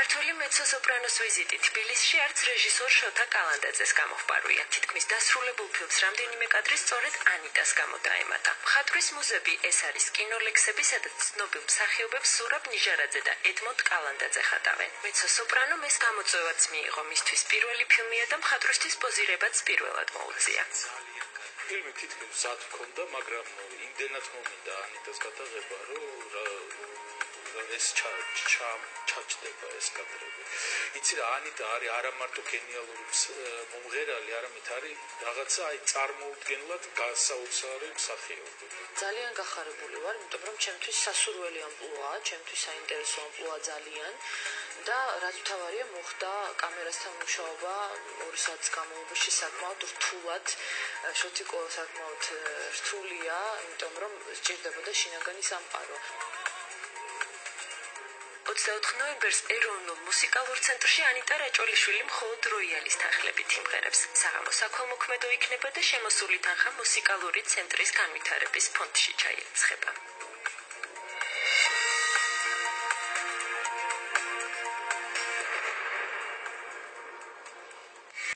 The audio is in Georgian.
ქართული მეცო-სოპრანოს ვიზიტი თბილისში არც რეჟისორ შოთა კალანდაძეს გამოხპარუია. თითქმის დასრულებულ ფილმს რამდენიმე კადრი სწორედ ანიტას გამო დაემატა. მხატვრის მუზები ეს არის კინოლექსები, სადაც ცნობილ მსახიობებს სურაბ ნიჟარაძე და ედმონდ კალანდაძე ხატავენ. მეცო-სოპრანო მის გამოწვევაც მიიღო მისთვის პირველი ფილმია და მხატვისთვის პოზირებაც პირველად მოუწია. ფილმი თითქმის მზად მქონდა, მაგრამ იმდენად მომინდა ანიტას გადაღება, რომ ეს ჩა ჩა ჩაჭდება ეს კადრები. იცი რა ანიტა არის არა მარტო გენიალური მომღერალი, არამედ არის რაღაცა აი წარმოუდგენლად გასაოცარი მსახიობი. ძალიან გახარებული ვარ, იმიტომ რომ ჩემთვის სასურველი ამპლუაა, ჩემთვის საინტერესო ამპლუაა ძალიან. და რაც თავარია მოხდა კამერასთან მუშაობა ორი საათის განმავლობაში საკმაოდ რთულად შოთიკო საკმაოდ რთულია იმიტომ რომ სჭირდებოდა შინაგანი სამყარო 24 ნოემბერს ეროვნულ მუსიკალურ ცენტრში ანიტა რაჭოლიშვილი მხოლოდ როიალის თანხლებით იმღერებს. საღამო საქველმოქმედო იქნება და შემოსული თანხა მუსიკალური ცენტრის განვითარების ფონდში ჩაირიცხება.